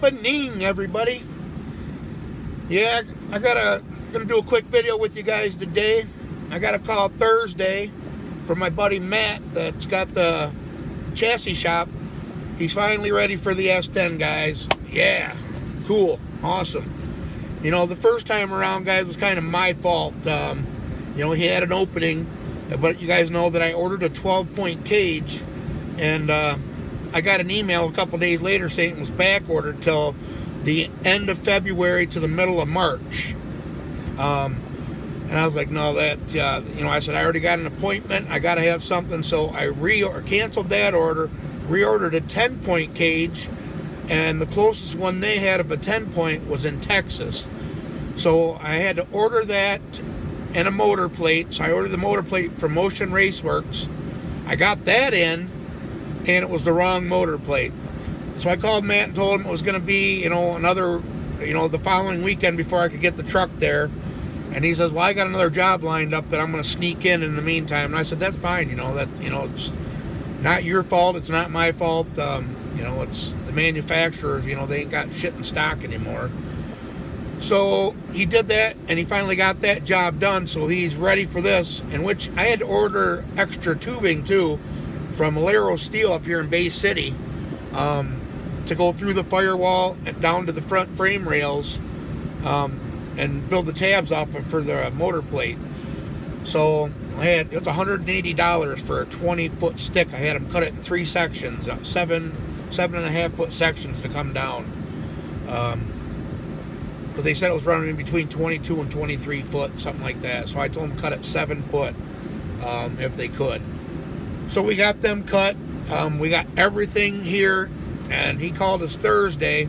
Happening, everybody? Yeah, I got a gonna do a quick video with you guys today. I got a call Thursday from my buddy Matt that's got the chassis shop. He's finally ready for the S10, guys. Yeah, cool, awesome. You know, the first time around, guys, was kind of my fault. Um, you know, he had an opening, but you guys know that I ordered a 12-point cage, and uh, I got an email a couple days later saying it was back ordered till the end of February to the middle of March. Um, and I was like, no, that, uh, you know, I said, I already got an appointment. I got to have something. So I re or canceled that order, reordered a 10 point cage, and the closest one they had of a 10 point was in Texas. So I had to order that and a motor plate. So I ordered the motor plate from Motion Raceworks. I got that in, and it was the wrong motor plate. So I called Matt and told him it was going to be, you know, another, you know, the following weekend before I could get the truck there. And he says, well, I got another job lined up that I'm going to sneak in in the meantime. And I said, that's fine. You know, that, you know, it's not your fault. It's not my fault. Um, you know, it's the manufacturers, you know, they ain't got shit in stock anymore. So he did that and he finally got that job done. So he's ready for this, in which I had to order extra tubing too from Alro Steel up here in Bay City um, to go through the firewall and down to the front frame rails um, and build the tabs off of for the motor plate. So I had it was $180 for a 20 foot stick. I had them cut it in three sections, uh, seven seven and a half foot sections to come down. Um, because they said it was running in between 22 and 23 foot, something like that. So I told them cut it seven foot um, if they could. So we got them cut. Um, we got everything here, and he called us Thursday,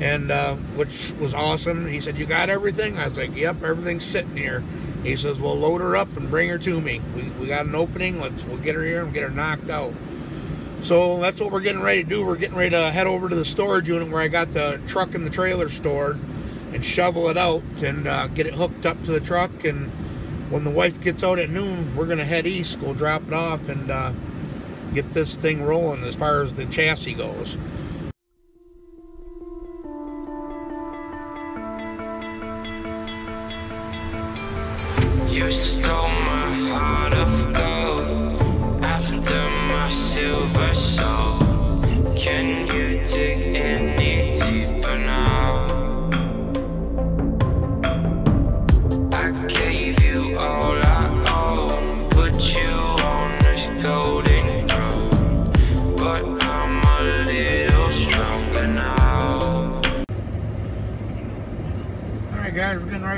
and uh, which was awesome. He said, "You got everything?" I was like, "Yep, everything's sitting here." He says, "Well, load her up and bring her to me. We, we got an opening. Let's we'll get her here and get her knocked out." So that's what we're getting ready to do. We're getting ready to head over to the storage unit where I got the truck and the trailer stored, and shovel it out and uh, get it hooked up to the truck and when the wife gets out at noon, we're going to head east, go drop it off, and uh, get this thing rolling as far as the chassis goes.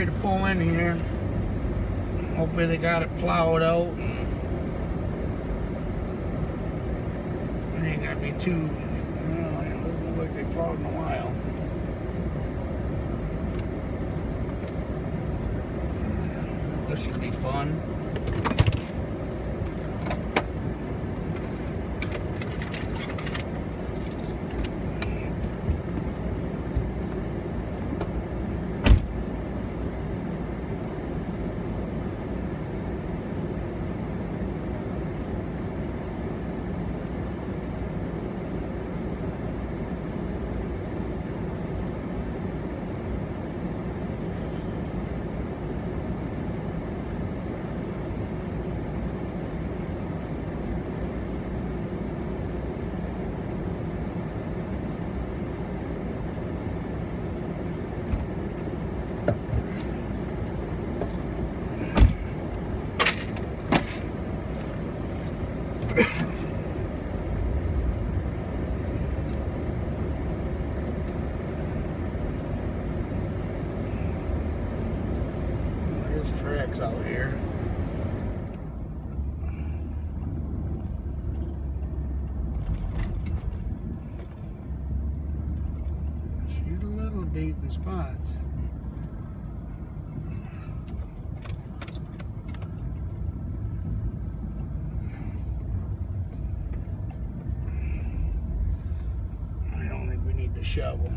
Ready to pull in here. Hopefully they got it plowed out. It ain't gonna be too, well, it doesn't look like they plowed in a while. This should be fun. There's out here. She's a little deep in spots. I don't think we need to shovel.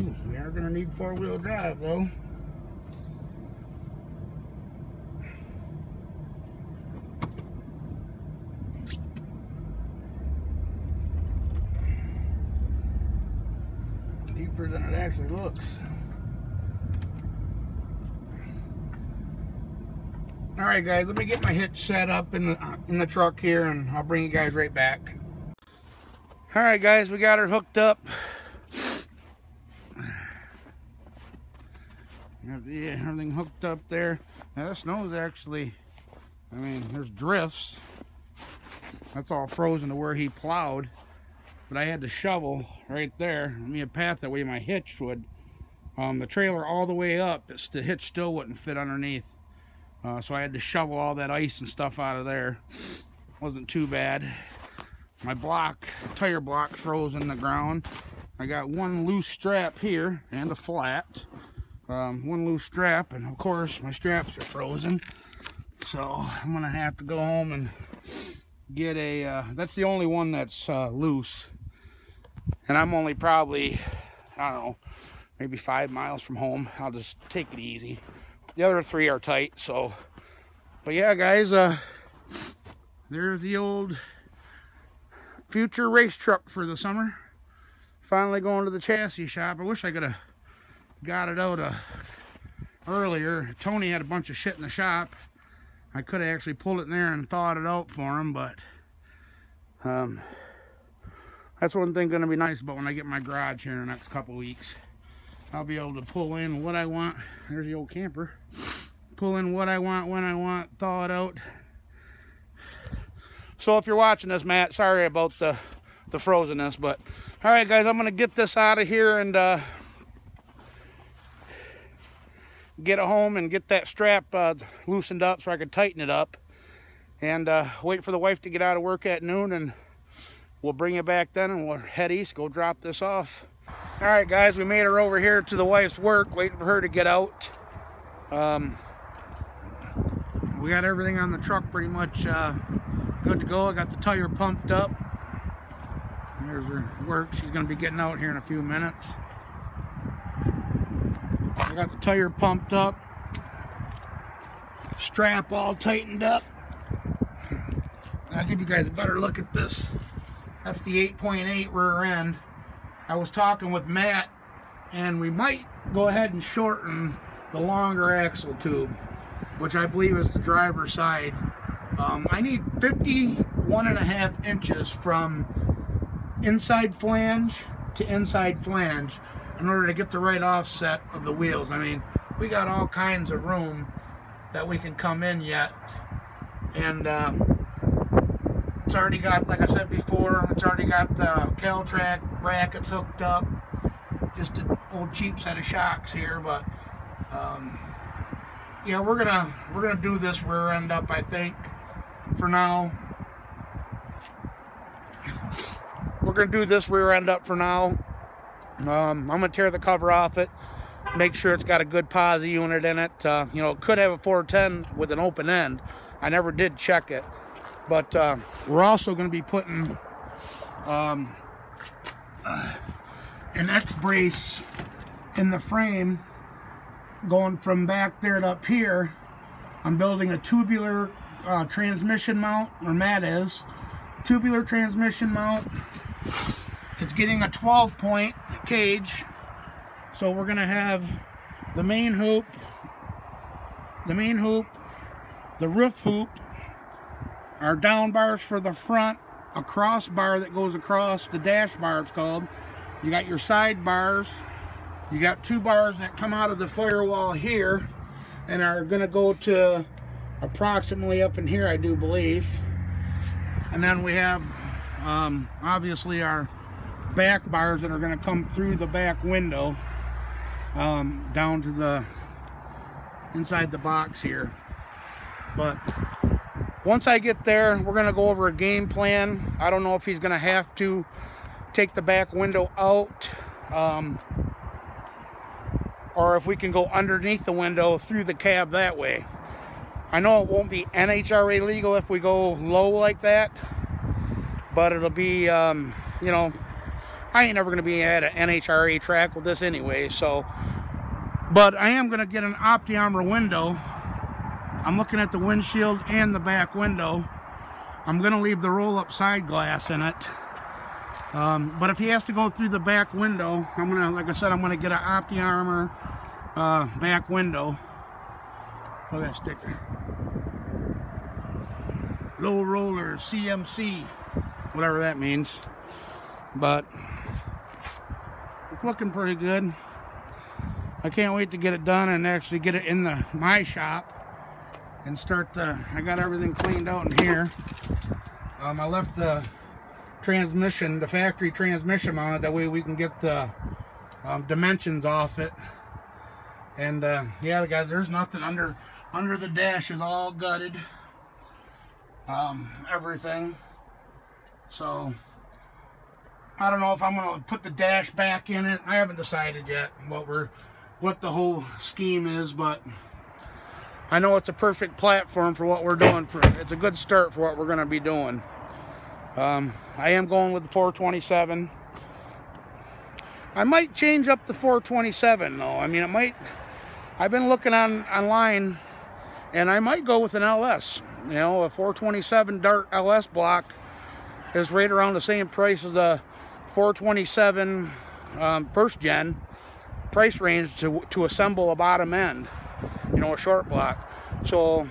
Ooh, we are going to need four-wheel drive, though. Deeper than it actually looks. All right, guys, let me get my hitch set up in the uh, in the truck here, and I'll bring you guys right back. All right, guys, we got her hooked up. Yeah, everything hooked up there. Now the snow's actually, I mean, there's drifts. That's all frozen to where he plowed. But I had to shovel right there. I mean, a path that way my hitch would. Um, the trailer all the way up, it's, the hitch still wouldn't fit underneath. Uh, so I had to shovel all that ice and stuff out of there. Wasn't too bad. My block, tire block froze in the ground. I got one loose strap here and a flat. Um, one loose strap and of course my straps are frozen. So I'm gonna have to go home and get a, uh, that's the only one that's uh, loose. And I'm only probably, I don't know, maybe five miles from home. I'll just take it easy. The other three are tight, so. But yeah, guys, uh, there's the old future race truck for the summer. Finally going to the chassis shop. I wish I could have got it out uh, earlier. Tony had a bunch of shit in the shop. I could have actually pulled it in there and thawed it out for him, but um, that's one thing going to be nice about when I get my garage here in the next couple weeks. I'll be able to pull in what I want. There's the old camper. Pull in what I want, when I want, thaw it out. So if you're watching this, Matt, sorry about the, the frozenness, but all right, guys, I'm going to get this out of here and uh, get it home and get that strap uh, loosened up so I can tighten it up and uh, wait for the wife to get out of work at noon and we'll bring it back then and we'll head east, go drop this off. All right, guys, we made her over here to the wife's work, waiting for her to get out. Um, we got everything on the truck pretty much uh, good to go. I got the tire pumped up. There's her work. She's going to be getting out here in a few minutes. I got the tire pumped up. Strap all tightened up. I'll give you guys a better look at this. That's the 8.8 .8 rear end. I was talking with Matt and we might go ahead and shorten the longer axle tube which I believe is the driver's side um, I need 51 and a half inches from inside flange to inside flange in order to get the right offset of the wheels I mean we got all kinds of room that we can come in yet and uh, it's already got, like I said before, it's already got the Cal-Trac brackets hooked up. Just an old cheap set of shocks here, but um, yeah, we're gonna we're gonna do this rear end up, I think, for now. We're gonna do this rear end up for now. Um, I'm gonna tear the cover off it, make sure it's got a good posi unit in it. Uh, you know, it could have a 410 with an open end. I never did check it. But uh, we're also going to be putting um, uh, an X-brace in the frame going from back there to up here. I'm building a tubular uh, transmission mount, or Matt is. Tubular transmission mount. It's getting a 12 point cage. So we're to have the main hoop, the main hoop, the roof hoop, our down bars for the front, a cross bar that goes across the dash bar it's called. You got your side bars. You got two bars that come out of the firewall here and are to go to approximately up in here I do believe. And then we have um, obviously our back bars that are going to come through the back window um, down to the inside the box here. But once I get there, we're going to go over a game plan. I don't know if he's going to have to take the back window out um, or if we can go underneath the window through the cab that way. I know it won't be NHRA legal if we go low like that, but it'll be, um, you know, I ain't ever going to be at an NHRA track with this anyway, so. But I am going to get an Optic Armor window I'm looking at the windshield and the back window. I'm going to leave the roll-up side glass in it. Um, but if he has to go through the back window, I'm gonna, like I said, I'm gonna get an Optic Armor uh, back window. Look at that sticker. Low roller CMC, whatever that means. But looking pretty good. I can't wait to get it done and actually get it in the my shop and start the. I got everything cleaned out in here. Um, I left the transmission, the factory transmission on it. That way we can get the um, dimensions off it. And uh, yeah, guys, there's nothing under under the dash is all gutted. Um, everything. So I don't know if I'm gonna put the dash back in it. I haven't decided yet what we're what the whole scheme is, but I know it's a perfect platform for what we're doing. For it's a good start for what we're gonna be doing. Um, I am going with the 427. I might change up the 427 though. I mean, it might. I've been looking on online, and I might go with an LS. You know, a 427 Dart LS block is right around the same price as the 427 um, first gen price range to to assemble a bottom end. You know, a short block. So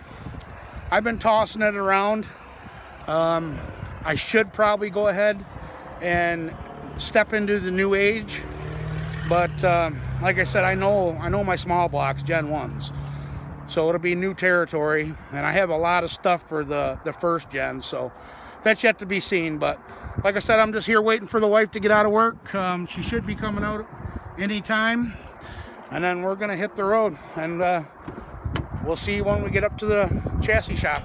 I've been tossing it around. Um, I should probably go ahead and step into the new age. But um, like I said, I know I know my small blocks, Gen 1s. So it'll be new territory. And I have a lot of stuff for the, the first gen. So that's yet to be seen. But like I said, I'm just here waiting for the wife to get out of work. Um, she should be coming out anytime. And then we're to hit the road. And uh, we'll see when we get up to the chassis shop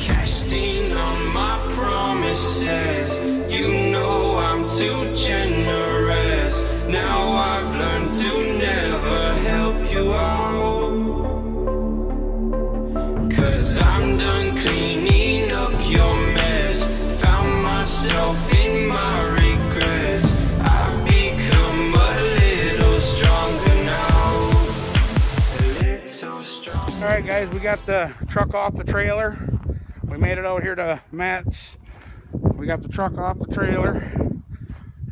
casting on my promises. You know I'm too generous. Now I've learned to never help you out. Right, guys, we got the truck off the trailer. We made it out here to Matt's. We got the truck off the trailer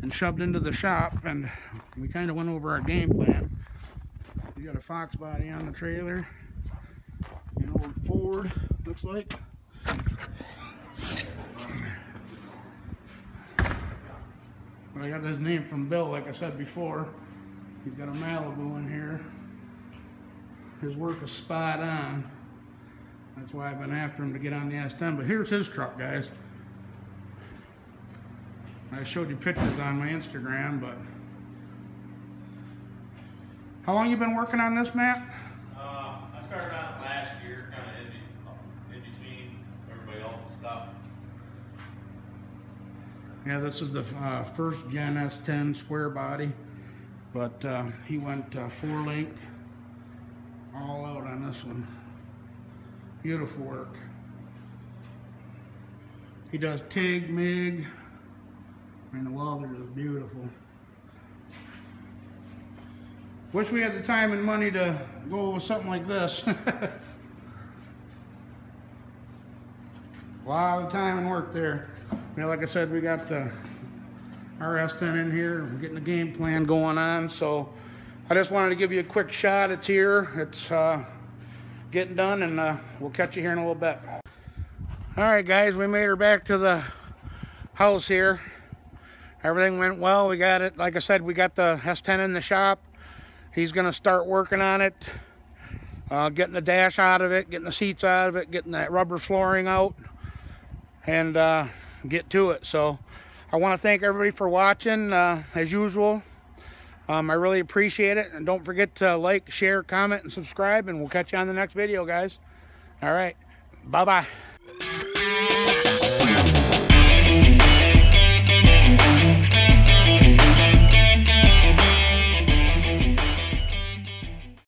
and shoved into the shop, and we kind of went over our game plan. We got a Fox body on the trailer, an old Ford, looks like. I got this name from Bill, like I said before. He's got a Malibu in here. His work is spot on. That's why I've been after him to get on the S10. But here's his truck, guys. I showed you pictures on my Instagram, but how long you been working on this, Matt? Uh, I started on it last year, kind of in, in between everybody else's stuff. Yeah, this is the uh, first Gen S10 square body, but uh, he went uh, four link all out on this one. Beautiful work. He does TIG, MIG, and the welder is beautiful. Wish we had the time and money to go with something like this. A lot of time and work there. Yeah, like I said, we got the RS10 in here. We're getting the game plan going on. So I just wanted to give you a quick shot. It's here. It's uh, getting done, and uh, we'll catch you here in a little bit. All right, guys, we made her back to the house here. Everything went well. We got it. Like I said, we got the S10 in the shop. He's going to start working on it, uh, getting the dash out of it, getting the seats out of it, getting that rubber flooring out, and uh, get to it. So I want to thank everybody for watching, uh, as usual. Um, I really appreciate it. And don't forget to like, share, comment, and subscribe. And we'll catch you on the next video, guys. All right. Bye-bye.